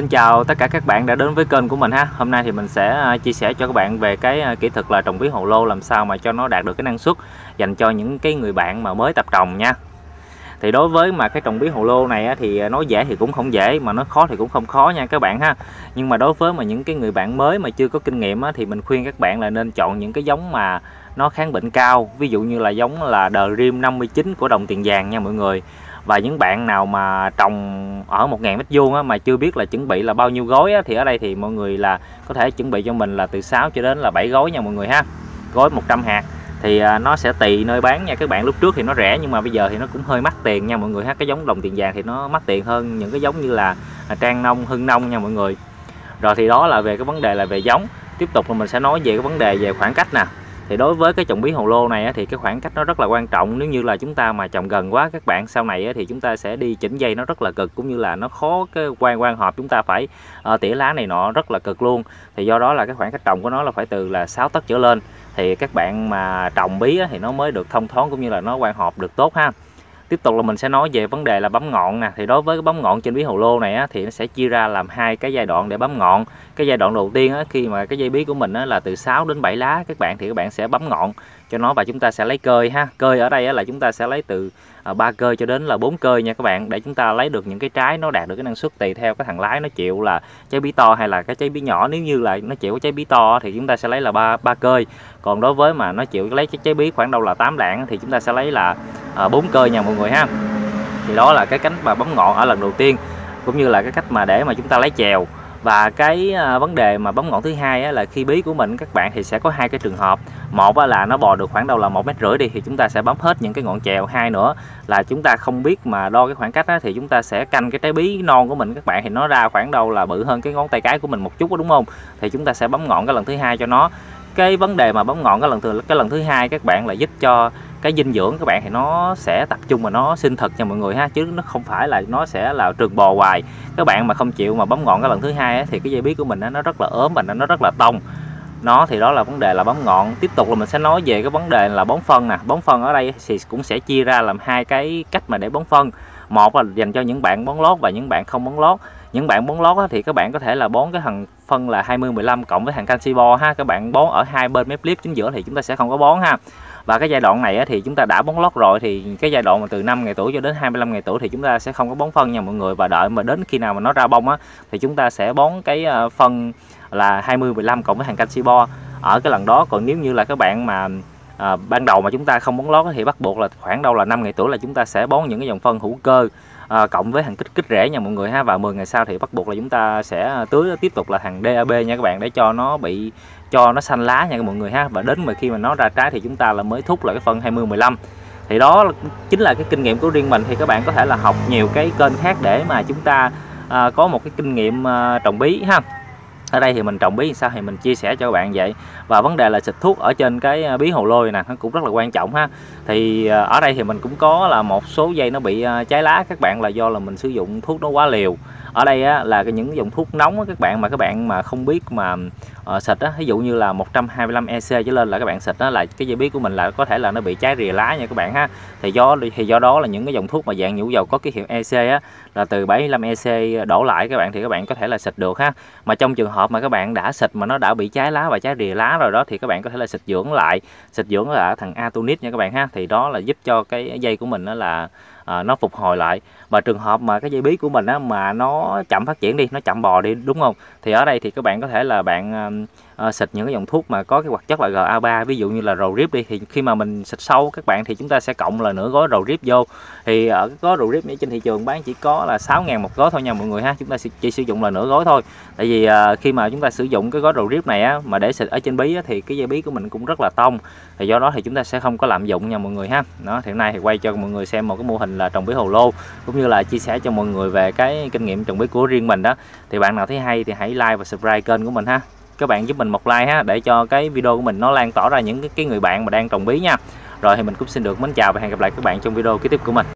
Xin chào tất cả các bạn đã đến với kênh của mình ha. Hôm nay thì mình sẽ à, chia sẻ cho các bạn về cái à, kỹ thuật là trồng bí hồ lô, làm sao mà cho nó đạt được cái năng suất dành cho những cái người bạn mà mới tập trồng nha. Thì đối với mà cái trồng bí hồ lô này thì à, nói dễ thì cũng không dễ, mà nó khó thì cũng không khó nha các bạn ha. Nhưng mà đối với mà những cái người bạn mới mà chưa có kinh nghiệm thì mình khuyên các bạn là nên chọn những cái giống mà nó kháng bệnh cao. Ví dụ như là giống là Dream 59 của đồng tiền vàng nha mọi người và những bạn nào mà trồng ở 1.000 mét vuông mà chưa biết là chuẩn bị là bao nhiêu gói á, thì ở đây thì mọi người là có thể chuẩn bị cho mình là từ 6 cho đến là 7 gói nha mọi người ha. Gói 100 hạt. Thì à, nó sẽ tùy nơi bán nha. Các bạn lúc trước thì nó rẻ nhưng mà bây giờ thì nó cũng hơi mắc tiền nha mọi người ha. Cái giống đồng tiền vàng thì nó mắc tiền hơn những cái giống như là à, trang nông hưng nông nha mọi người. Rồi thì đó là về cái vấn đề là về giống. Tiếp tục là mình sẽ nói về cái vấn đề về khoảng cách nè thì đối với cái trồng bí hồ lô này thì cái khoảng cách nó rất là quan trọng. Nếu như là chúng ta mà trồng gần quá các bạn sau này thì chúng ta sẽ đi chỉnh dây nó rất là cực cũng như là nó khó cái quan quan hợp chúng ta phải uh, tỉa lá này nọ rất là cực luôn. Thì do đó là cái khoảng cách trồng của nó là phải từ là 6 tấc trở lên. Thì các bạn mà trồng bí thì nó mới được thông thoáng cũng như là nó quan hợp được tốt ha tiếp tục là mình sẽ nói về vấn đề là bấm ngọn nè. Thì đối với cái bấm ngọn trên bí hồ lô này á, thì nó sẽ chia ra làm hai cái giai đoạn để bấm ngọn. Cái giai đoạn đầu tiên á, khi mà cái dây bí của mình á, là từ 6 đến 7 lá các bạn thì các bạn sẽ bấm ngọn cho nó và chúng ta sẽ lấy cơi ha. Cơi ở đây á, là chúng ta sẽ lấy từ à, ba cơi cho đến là bốn cơi nha các bạn để chúng ta lấy được những cái trái nó đạt được cái năng suất tùy theo cái thằng lái nó chịu là trái bí to hay là cái trái bí nhỏ. Nếu như là nó chịu cái trái bí to thì chúng ta sẽ lấy là ba ba cơi. Còn đối với mà nó chịu lấy cái trái bí khoảng đâu là 8 lạng thì chúng ta sẽ lấy là À, bốn cơ nha mọi người ha. Thì đó là cái cánh mà bấm ngọn ở lần đầu tiên cũng như là cái cách mà để mà chúng ta lấy chèo. Và cái à, vấn đề mà bấm ngọn thứ hai là khi bí của mình các bạn thì sẽ có hai cái trường hợp. Một là nó bò được khoảng đâu là một mét rưỡi đi thì chúng ta sẽ bấm hết những cái ngọn chèo. Hai nữa là chúng ta không biết mà đo cái khoảng cách thì chúng ta sẽ canh cái trái bí non của mình các bạn thì nó ra khoảng đâu là bự hơn cái ngón tay cái của mình một chút đó, đúng không? Thì chúng ta sẽ bấm ngọn cái lần thứ hai cho nó. Cái vấn đề mà bấm ngọn cái lần thứ cái lần thứ hai các bạn là giúp cho cái dinh dưỡng các bạn thì nó sẽ tập trung mà nó sinh thực nha mọi người ha, chứ nó không phải là nó sẽ là trường bò hoài. Các bạn mà không chịu mà bấm ngọn cái lần thứ hai thì cái dây bí của mình nó rất là ốm và nó rất là tông. Nó thì đó là vấn đề là bấm ngọn. Tiếp tục là mình sẽ nói về cái vấn đề là bón phân nè. Bón phân ở đây thì cũng sẽ chia ra làm hai cái cách mà để bón phân. Một là dành cho những bạn bón lót và những bạn không bón lót. Những bạn bón lót thì các bạn có thể là bón cái thằng phân là 20 15 cộng với thằng canxi bo ha. Các bạn bón ở hai bên mép clip chính giữa thì chúng ta sẽ không có bón ha và cái giai đoạn này thì chúng ta đã bón lót rồi, thì cái giai đoạn mà từ 5 ngày tuổi cho đến 25 ngày tuổi thì chúng ta sẽ không có bón phân nha mọi người. Và đợi mà đến khi nào mà nó ra bông á, thì chúng ta sẽ bón cái ờ, phân là 20 15 cộng với hàng canxi bo. Ở cái lần đó, còn nếu như là các bạn mà à, ban đầu mà chúng ta không bón lót thì bắt buộc là khoảng đâu là 5 ngày tuổi là chúng ta sẽ bón những cái dòng phân hữu cơ à, cộng với hàng kích kích rễ nha mọi người ha. Và 10 ngày sau thì bắt buộc là chúng ta sẽ tưới tiếp tục là thằng DAB nha các bạn để cho nó bị cho nó xanh lá nha mọi người ha. Và đến mà khi mà nó ra trái thì chúng ta là mới thúc là cái phân 20 15 thì đó chính là cái kinh nghiệm của riêng mình. Thì các bạn có thể là học nhiều cái kênh khác để mà chúng ta à, có một cái kinh nghiệm à, trồng bí ha ở đây thì mình trồng bí sao thì mình chia sẻ cho các bạn vậy. Và vấn đề là xịt thuốc ở trên cái à, bí hồ lôi nè, nó cũng rất là quan trọng ha. Thì à, ở đây thì mình cũng có là một số dây nó bị à, cháy lá các bạn là do là mình sử dụng thuốc nó quá liều ở đây á, là cái những dòng thuốc nóng á, các bạn mà các bạn mà không biết mà uh, xịt á ví dụ như là 125 EC trở lên là các bạn xịt đó là cái dây bí của mình là có thể là nó bị cháy rìa lá nha các bạn ha. Thì do thì do đó là những cái dòng thuốc mà dạng nhũ dầu có cái hiệu EC á là từ 75 EC đổ lại các bạn thì các bạn có thể là xịt được ha. Mà trong trường hợp mà các bạn đã xịt mà nó đã bị cháy lá và cháy rìa lá rồi đó thì các bạn có thể là xịt dưỡng lại xịt dưỡng là thằng Atonit nha các bạn ha. Thì đó là giúp cho cái dây của mình đó là à, nó phục hồi lại. Và trường hợp mà cái dây bí của mình á, mà nó chậm phát triển đi nó chậm bò đi đúng không? Thì ở đây thì các bạn có thể là bạn à, uh, xịt những cái dòng thuốc mà có cái hoạt chất là GA3 ví dụ như là rầu rip đi thì khi mà mình xịt sâu các bạn thì chúng ta sẽ cộng là nửa gói rầu rip vô. Thì ở cái gói rầu rip này trên thị trường bán chỉ có là 6 ngàn một gói thôi nha mọi người ha chúng ta chỉ sử dụng là nửa gói thôi. Tại vì uh, khi mà chúng ta sử dụng cái gói rầu rip này á, mà để xịt ở trên bí á, thì cái dây bí của mình cũng rất là tông. Thì do đó thì chúng ta sẽ không có lạm dụng nha mọi người ha. Đó thì hôm nay thì quay cho mọi người xem một cái mô hình là trồng bí hồ lô cũng như là chia sẻ cho mọi người về cái kinh nghiệm trồng bí của riêng mình đó. Thì bạn nào thấy hay thì hãy like và subscribe kênh của mình ha các bạn giúp mình một like ha, để cho cái video của mình nó lan tỏa ra những cái người bạn mà đang trồng bí nha. Rồi thì mình cũng xin được mến chào và hẹn gặp lại các bạn trong video kế tiếp của mình.